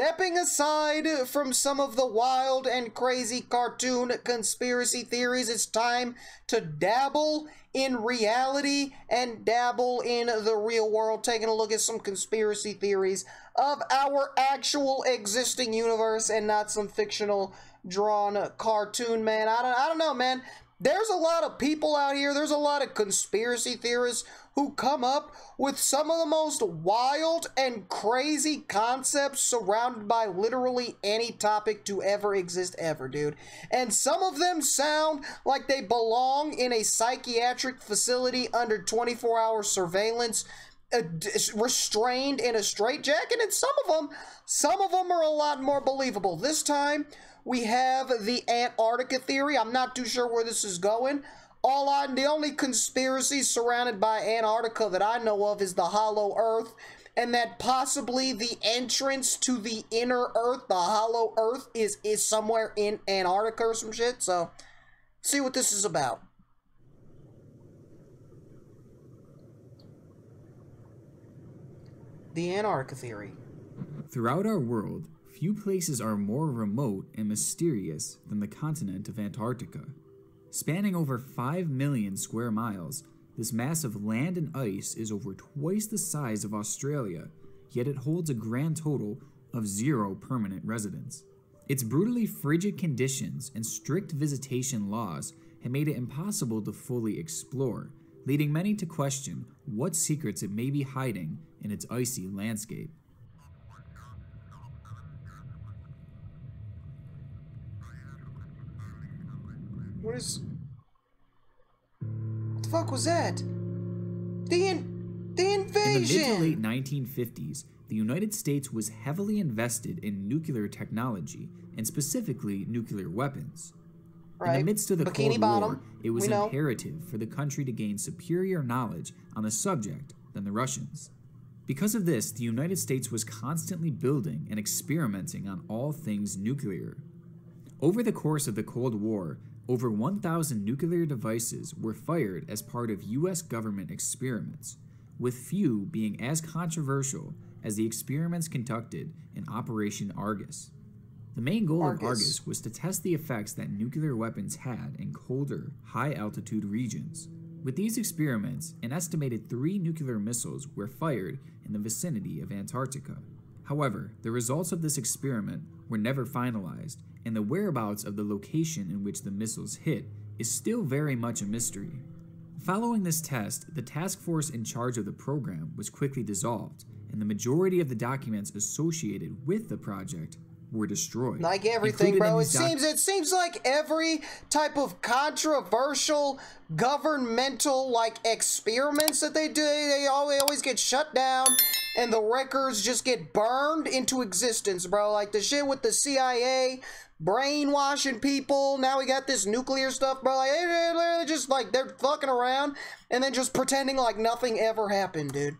Stepping aside from some of the wild and crazy cartoon conspiracy theories, it's time to dabble in reality and dabble in the real world, taking a look at some conspiracy theories of our actual existing universe and not some fictional drawn cartoon, man. I don't, I don't know, man. There's a lot of people out here, there's a lot of conspiracy theorists who come up with some of the most wild and crazy concepts surrounded by literally any topic to ever exist ever, dude. And some of them sound like they belong in a psychiatric facility under 24 hour surveillance. Uh, restrained in a straitjacket, and some of them, some of them are a lot more believable. This time, we have the Antarctica theory. I'm not too sure where this is going. All I, the only conspiracy surrounded by Antarctica that I know of is the Hollow Earth, and that possibly the entrance to the inner Earth, the Hollow Earth, is is somewhere in Antarctica or some shit. So, see what this is about. The Antarctica theory. Throughout our world, few places are more remote and mysterious than the continent of Antarctica. Spanning over 5 million square miles, this mass of land and ice is over twice the size of Australia, yet it holds a grand total of zero permanent residents. Its brutally frigid conditions and strict visitation laws have made it impossible to fully explore, leading many to question what secrets it may be hiding in its icy landscape. What is... What the fuck was that? The in... The invasion! In the mid to late 1950s, the United States was heavily invested in nuclear technology, and specifically nuclear weapons. Right. In the midst of the Bikini Cold bottom. War, it was imperative for the country to gain superior knowledge on the subject than the Russians. Because of this, the United States was constantly building and experimenting on all things nuclear. Over the course of the Cold War, over 1,000 nuclear devices were fired as part of U.S. government experiments, with few being as controversial as the experiments conducted in Operation Argus. The main goal Argus. of Argus was to test the effects that nuclear weapons had in colder, high altitude regions. With these experiments, an estimated three nuclear missiles were fired in the vicinity of Antarctica. However, the results of this experiment were never finalized, and the whereabouts of the location in which the missiles hit is still very much a mystery. Following this test, the task force in charge of the program was quickly dissolved, and the majority of the documents associated with the project were destroyed. Like everything, bro. It seems it seems like every type of controversial governmental like experiments that they do, they always, always get shut down and the records just get burned into existence, bro. Like the shit with the CIA brainwashing people. Now we got this nuclear stuff, bro. Like they're just like they're fucking around and then just pretending like nothing ever happened, dude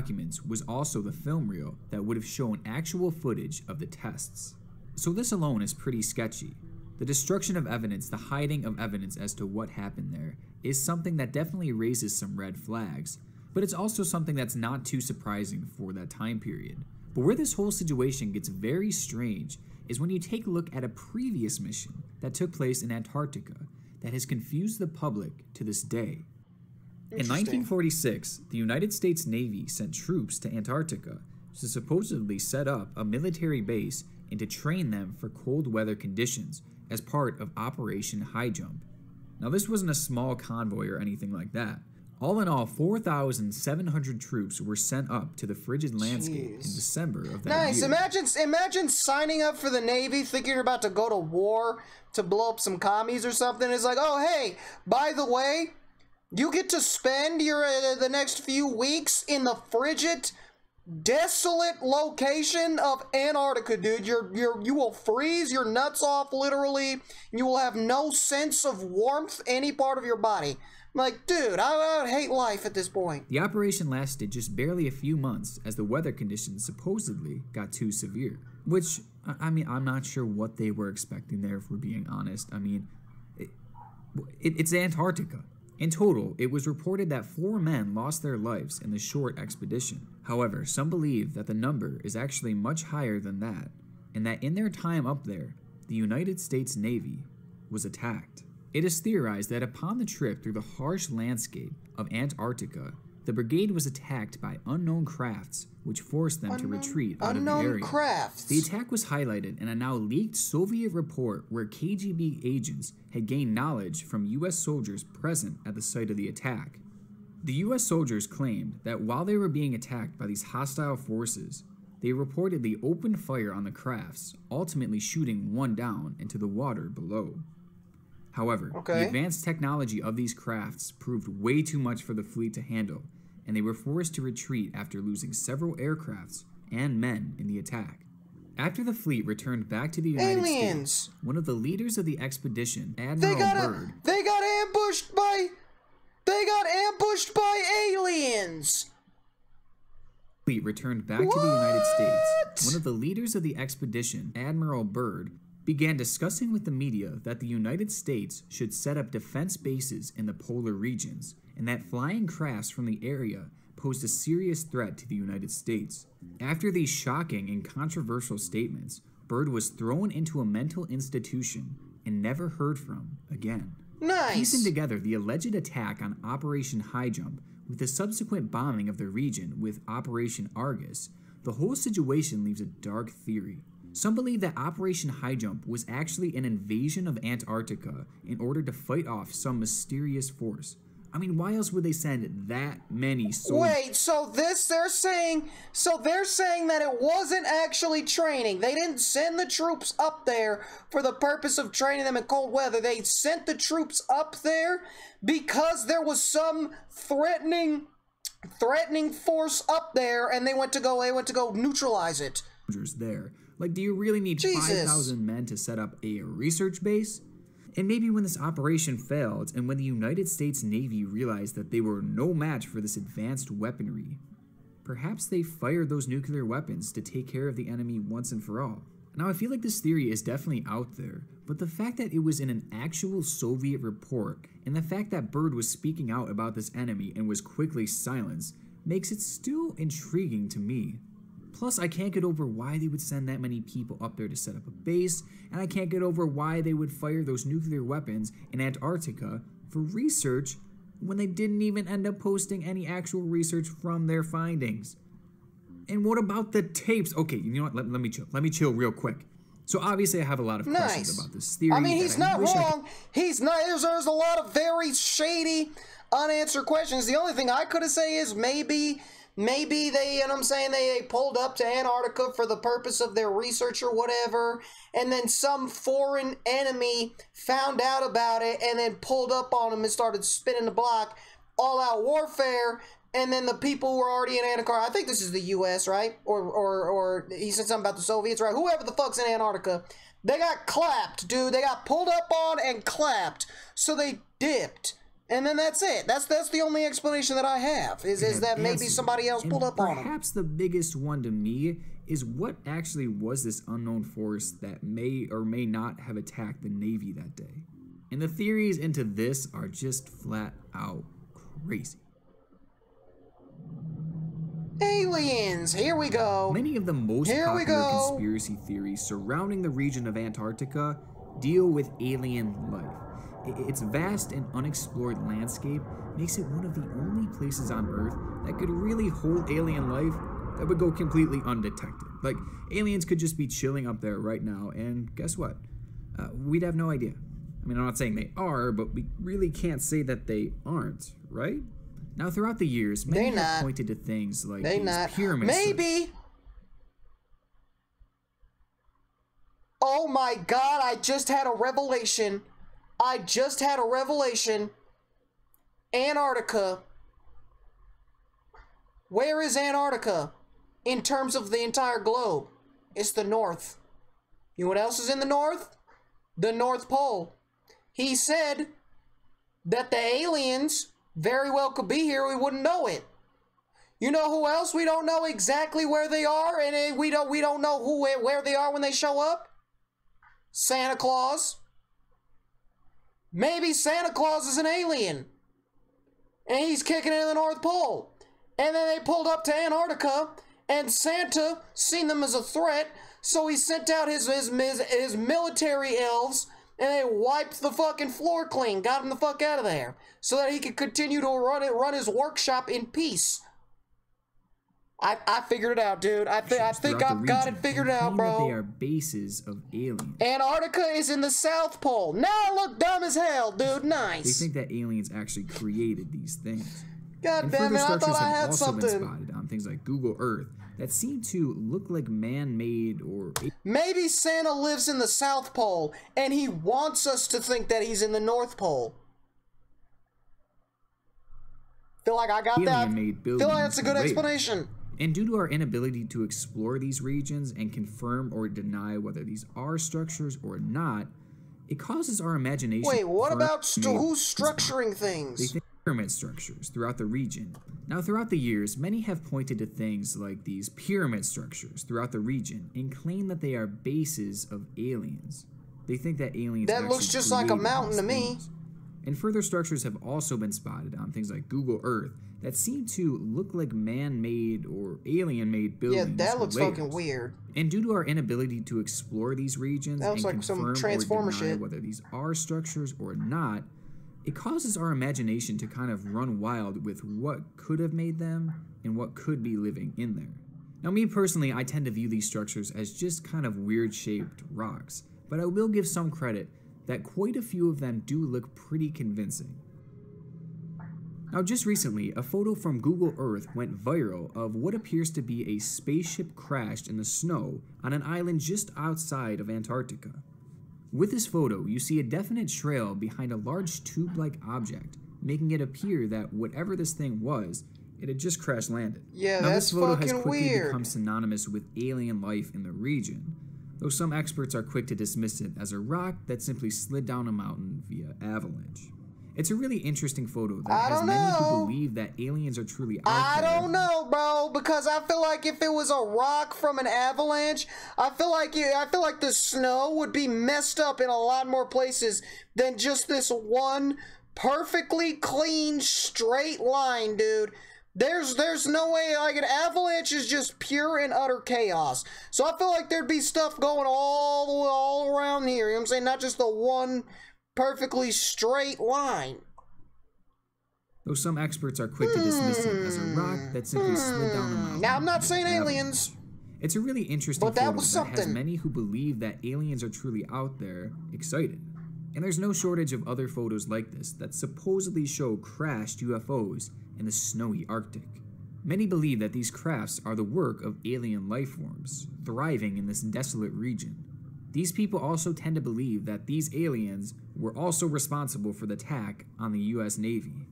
documents was also the film reel that would have shown actual footage of the tests. So this alone is pretty sketchy. The destruction of evidence, the hiding of evidence as to what happened there, is something that definitely raises some red flags, but it's also something that's not too surprising for that time period. But where this whole situation gets very strange is when you take a look at a previous mission that took place in Antarctica that has confused the public to this day. In 1946, the United States Navy sent troops to Antarctica to supposedly set up a military base and to train them for cold weather conditions as part of Operation High Jump. Now, this wasn't a small convoy or anything like that. All in all, 4,700 troops were sent up to the frigid landscape Jeez. in December of that nice. year. Nice. Imagine, imagine signing up for the Navy, thinking you're about to go to war to blow up some commies or something. It's like, oh, hey, by the way, you get to spend your uh, the next few weeks in the frigid, desolate location of Antarctica, dude. You're you're you will freeze your nuts off literally. You will have no sense of warmth any part of your body. Like, dude, I, I hate life at this point. The operation lasted just barely a few months as the weather conditions supposedly got too severe. Which, I mean, I'm not sure what they were expecting there, if we're being honest. I mean, it, it, it's Antarctica In total, it was reported that four men lost their lives in the short expedition. However, some believe that the number is actually much higher than that, and that in their time up there, the United States Navy was attacked. It is theorized that upon the trip through the harsh landscape of Antarctica, the brigade was attacked by unknown crafts, which forced them unknown, to retreat out of the area. crafts. The attack was highlighted in a now leaked Soviet report where KGB agents had gained knowledge from U.S. soldiers present at the site of the attack. The U.S. soldiers claimed that while they were being attacked by these hostile forces, they reportedly opened fire on the crafts, ultimately shooting one down into the water below. However, okay. the advanced technology of these crafts proved way too much for the fleet to handle, and they were forced to retreat after losing several aircrafts and men in the attack. After the fleet returned back to the United Aliens. States, one of the leaders of the expedition, Admiral they got Byrd, a, they got ambushed by they got ambushed by aliens. Fleet returned back what? to the United States. One of the leaders of the expedition, Admiral Byrd, began discussing with the media that the United States should set up defense bases in the polar regions and that flying crafts from the area posed a serious threat to the United States. After these shocking and controversial statements, Byrd was thrown into a mental institution and never heard from again. Nice. Piecing together the alleged attack on Operation High Jump with the subsequent bombing of the region with Operation Argus, the whole situation leaves a dark theory some believe that Operation High Jump was actually an invasion of Antarctica in order to fight off some mysterious force. I mean, why else would they send that many soldiers? Wait, so this they're saying so they're saying that it wasn't actually training. They didn't send the troops up there for the purpose of training them in cold weather. They sent the troops up there because there was some threatening threatening force up there and they went to go they went to go neutralize it. There. Like, do you really need 5,000 men to set up a research base? And maybe when this operation failed, and when the United States Navy realized that they were no match for this advanced weaponry, perhaps they fired those nuclear weapons to take care of the enemy once and for all. Now, I feel like this theory is definitely out there, but the fact that it was in an actual Soviet report, and the fact that Byrd was speaking out about this enemy and was quickly silenced, makes it still intriguing to me. Plus, I can't get over why they would send that many people up there to set up a base, and I can't get over why they would fire those nuclear weapons in Antarctica for research when they didn't even end up posting any actual research from their findings. And what about the tapes? Okay, you know what? Let, let me chill. Let me chill real quick. So obviously, I have a lot of nice. questions about this theory. I mean, he's not wrong. He's not. There's, there's a lot of very shady, unanswered questions. The only thing I could have say is maybe maybe they, you know I'm saying, they, they pulled up to Antarctica for the purpose of their research or whatever, and then some foreign enemy found out about it and then pulled up on them and started spinning the block, all out warfare, and then the people were already in Antarctica. I think this is the U.S., right? Or, or, or he said something about the Soviets, right? Whoever the fuck's in Antarctica, they got clapped, dude. They got pulled up on and clapped, so they dipped and then that's it. That's that's the only explanation that I have. Is is that maybe somebody else pulled up on him? Perhaps the biggest one to me is what actually was this unknown force that may or may not have attacked the Navy that day. And the theories into this are just flat out crazy. Aliens! Here we go. Many of the most Here popular conspiracy theories surrounding the region of Antarctica deal with alien life. Its vast and unexplored landscape makes it one of the only places on Earth that could really hold alien life that would go completely undetected. Like, aliens could just be chilling up there right now, and guess what? Uh, we'd have no idea. I mean, I'm not saying they are, but we really can't say that they aren't, right? Now, throughout the years, many have not. pointed to things like they these not. pyramids. Maybe. Oh my god, I just had a revelation I just had a revelation. Antarctica. Where is Antarctica in terms of the entire globe? It's the North. You know what else is in the North? The North Pole. He said that the aliens very well could be here. We wouldn't know it. You know who else we don't know exactly where they are, and eh, we don't we don't know who where they are when they show up. Santa Claus. Maybe Santa Claus is an alien. and he's kicking in the North Pole. And then they pulled up to Antarctica, and Santa seen them as a threat, so he sent out his his, his, his military elves, and they wiped the fucking floor clean, got him the fuck out of there, so that he could continue to run it, run his workshop in peace. I, I figured it out, dude. I, th- I think I've got it figured out, bro. they are bases of aliens. Antarctica is in the South Pole. Now I look dumb as hell, dude. Nice. They think that aliens actually created these things. God and damn it, I thought I had also something. Been spotted on things like Google Earth that seem to look like man-made or maybe Santa lives in the South Pole and he wants us to think that he's in the North Pole. Feel like I got that. Feel like that's a good explanation. And due to our inability to explore these regions and confirm or deny whether these are structures or not, it causes our imagination. To be. Wait, what about st- who's structuring things? They think pyramid structures throughout the region. Now, throughout the years, many have pointed to things like these pyramid structures throughout the region and claim that they are bases of aliens. They think that aliens. That looks just like a mountain to me. And further structures have also been spotted on things like Google Earth that seem to look like man-made or alien-made buildings. Yeah, that looks fucking weird. And due to our inability to explore these regions and like confirm or deny shit. whether these are structures or not, it causes our imagination to kind of run wild with what could have made them and what could be living in there. Now, me personally, I tend to view these structures as just kind of weird-shaped rocks, but I will give some credit that quite a few of them do look pretty convincing. Now, just recently, a photo from Google Earth went viral of what appears to be a spaceship crashed in the snow on an island just outside of Antarctica. With this photo, you see a definite trail behind a large tube like object, making it appear that whatever this thing was, it had just crash landed. Yeah, now, this photo has quickly weird. become synonymous with alien life in the region, though some experts are quick to dismiss it as a rock that simply slid down a mountain via avalanche. It's a really interesting photo that I has many know. who believe that aliens are truly out I there. don't know, bro, because I feel like if it was a rock from an avalanche, I feel like it, I feel like the snow would be messed up in a lot more places than just this one perfectly clean straight line, dude. There's there's no way like an avalanche is just pure and utter chaos. So I feel like there'd be stuff going all all around here. You know what I'm saying? Not just the one perfectly straight line. Though some experts are quick to dismiss it as a rock hmm. that simply slid down a mountain. Now I'm not saying aliens. It's a really interesting but that, was that has many who believe that aliens are truly out there excited. And there's no shortage of other photos like this that supposedly show crashed UFOs in the snowy Arctic. Many believe that these crafts are the work of alien life forms, thriving in this desolate region. These people also tend to believe that these aliens were also responsible for the attack on the US Navy.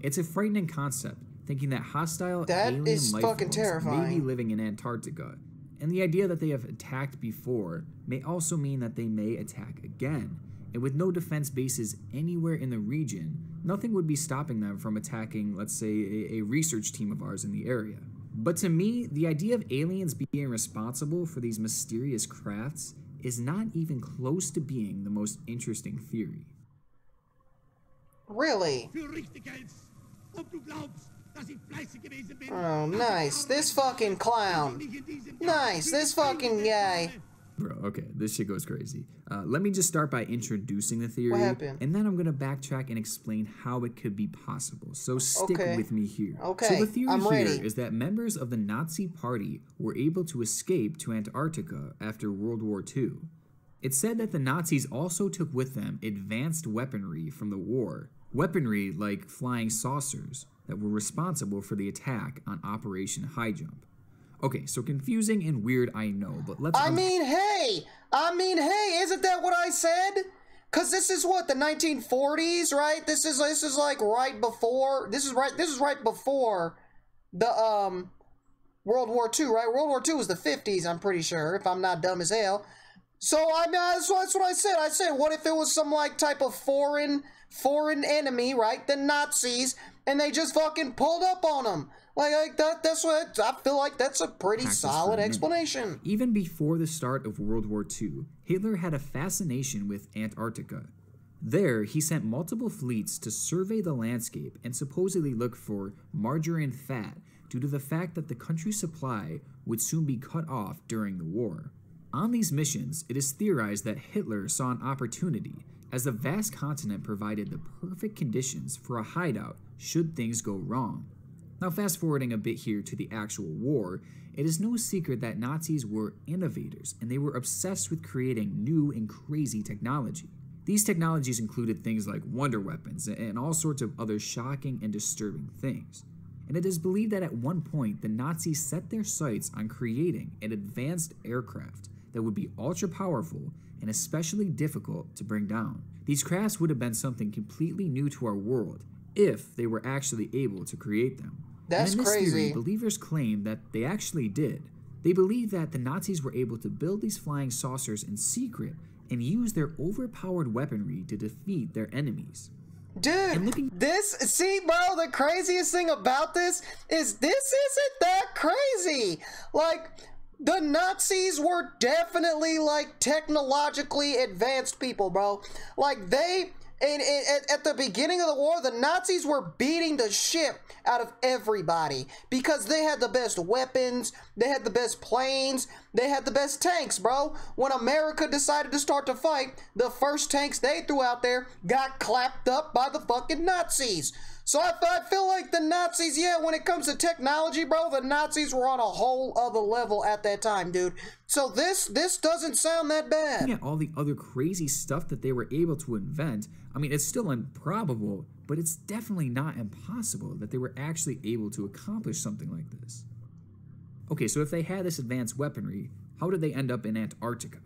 It's a frightening concept, thinking that hostile that alien life forms terrifying. may be living in Antarctica, and the idea that they have attacked before may also mean that they may attack again. And with no defense bases anywhere in the region, nothing would be stopping them from attacking, let's say, a, a research team of ours in the area. But to me, the idea of aliens being responsible for these mysterious crafts is not even close to being the most interesting theory. Really? Oh, nice. This fucking clown. Nice. This fucking guy. Bro, okay, this shit goes crazy. Uh, let me just start by introducing the theory. What happened? And then I'm going to backtrack and explain how it could be possible. So stick okay. with me here. Okay, So the theory I'm here ready. is that members of the Nazi Party were able to escape to Antarctica after World War II. It's said that the Nazis also took with them advanced weaponry from the war, weaponry like flying saucers that were responsible for the attack on Operation High Jump. Okay, so confusing and weird, I know, but let's. I mean, hey, I mean, hey, isn't that what I said? Cause this is what the 1940s, right? This is this is like right before. This is right. This is right before the um World War II, right? World War II was the 50s, I'm pretty sure, if I'm not dumb as hell. So I mean, that's that's what I said. I said, what if it was some like type of foreign foreign enemy, right? The Nazis, and they just fucking pulled up on them. Like, like that, that's what I feel like. That's a pretty solid explanation. Even before the start of World War II, Hitler had a fascination with Antarctica. There, he sent multiple fleets to survey the landscape and supposedly look for margarine fat due to the fact that the country's supply would soon be cut off during the war. On these missions, it is theorized that Hitler saw an opportunity, as the vast continent provided the perfect conditions for a hideout should things go wrong. Now, fast forwarding a bit here to the actual war, it is no secret that Nazis were innovators and they were obsessed with creating new and crazy technology. These technologies included things like wonder weapons and all sorts of other shocking and disturbing things. And it is believed that at one point the Nazis set their sights on creating an advanced aircraft that would be ultra powerful and especially difficult to bring down. These crafts would have been something completely new to our world if they were actually able to create them. That's and in this crazy. Theory, believers claim that they actually did. They believe that the Nazis were able to build these flying saucers in secret and use their overpowered weaponry to defeat their enemies. Dude, this, see, bro, the craziest thing about this is this isn't that crazy. Like, the Nazis were definitely like technologically advanced people, bro. Like they and, and, at the beginning of the war, the Nazis were beating the shit out of everybody because they had the best weapons, they had the best planes, they had the best tanks, bro. When America decided to start to fight, the first tanks they threw out there got clapped up by the fucking Nazis. So I, I feel like the Nazis, yeah, when it comes to technology, bro, the Nazis were on a whole other level at that time, dude. So this this doesn't sound that bad. Yeah, all the other crazy stuff that they were able to invent. I mean, it's still improbable, but it's definitely not impossible that they were actually able to accomplish something like this. Okay, so if they had this advanced weaponry, how did they end up in Antarctica?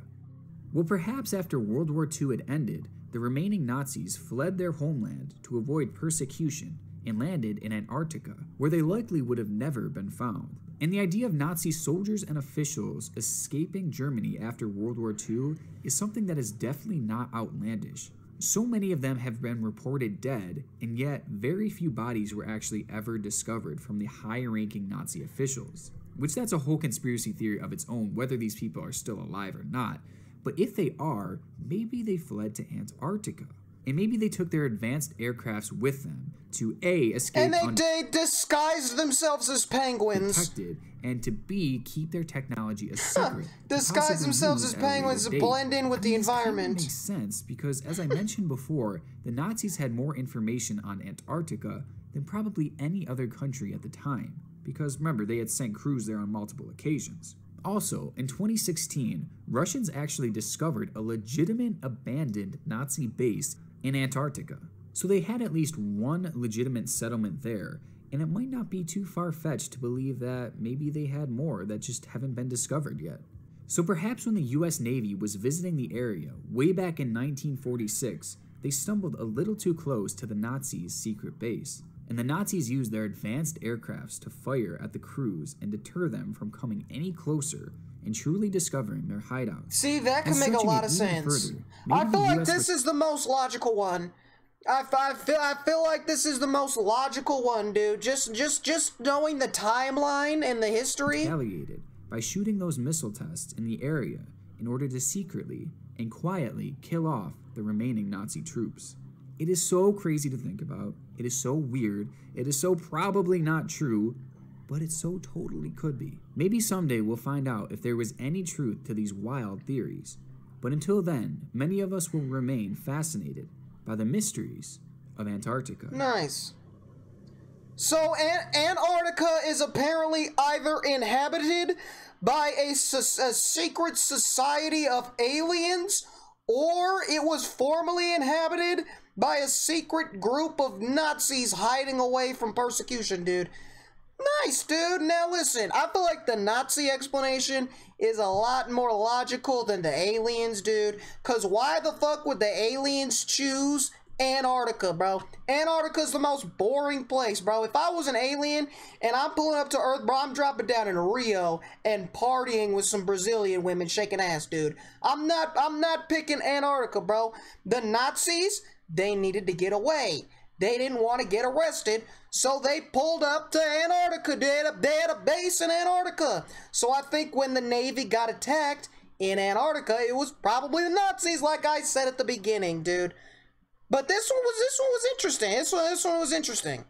Well, perhaps after World War II had ended, the remaining Nazis fled their homeland to avoid persecution and landed in Antarctica, where they likely would have never been found. And the idea of Nazi soldiers and officials escaping Germany after World War II is something that is definitely not outlandish. So many of them have been reported dead, and yet very few bodies were actually ever discovered from the high ranking Nazi officials. Which that's a whole conspiracy theory of its own, whether these people are still alive or not. But if they are, maybe they fled to Antarctica. And maybe they took their advanced aircrafts with them to A, escape And they, they disguised themselves as penguins. Protected, and to B, keep their technology a secret. disguise themselves as penguins to blend in with I mean, the environment. makes sense because, as I mentioned before, the Nazis had more information on Antarctica than probably any other country at the time. Because remember, they had sent crews there on multiple occasions. Also, in 2016, Russians actually discovered a legitimate abandoned Nazi base in Antarctica. So they had at least one legitimate settlement there, and it might not be too far fetched to believe that maybe they had more that just haven't been discovered yet. So perhaps when the US Navy was visiting the area way back in 1946, they stumbled a little too close to the Nazis' secret base and the Nazis used their advanced aircrafts to fire at the crews and deter them from coming any closer and truly discovering their hideout. See, that can make a lot of sense. Further, I feel like this is the most logical one. I, I feel I feel like this is the most logical one, dude. Just just just knowing the timeline and the history. Retaliated by shooting those missile tests in the area in order to secretly and quietly kill off the remaining Nazi troops. It is so crazy to think about. It is so weird. It is so probably not true, but it so totally could be. Maybe someday we'll find out if there was any truth to these wild theories. But until then, many of us will remain fascinated by the mysteries of Antarctica. Nice. So, An- Antarctica is apparently either inhabited by a, a secret society of aliens or it was formerly inhabited by a secret group of Nazis hiding away from persecution, dude. Nice, dude. Now listen, I feel like the Nazi explanation is a lot more logical than the aliens, dude. Cause why the fuck would the aliens choose Antarctica, bro? Antarctica's the most boring place, bro. If I was an alien and I'm pulling up to Earth, bro, I'm dropping down in Rio and partying with some Brazilian women shaking ass, dude. I'm not I'm not picking Antarctica, bro. The Nazis, they needed to get away. They didn't want to get arrested, so they pulled up to Antarctica. They had, a, they had a base in Antarctica. So I think when the Navy got attacked in Antarctica, it was probably the Nazis, like I said at the beginning, dude. But this one was this one was interesting. This one this one was interesting.